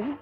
ம்